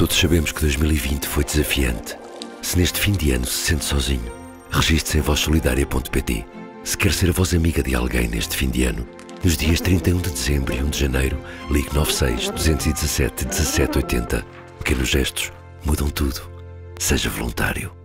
Todos sabemos que 2020 foi desafiante. Se neste fim de ano se sente sozinho, registre-se em vozsolidaria.pt. Se quer ser a voz amiga de alguém neste fim de ano, nos dias 31 de dezembro e 1 de janeiro, ligue 96 217 1780. Pequenos gestos mudam tudo. Seja voluntário.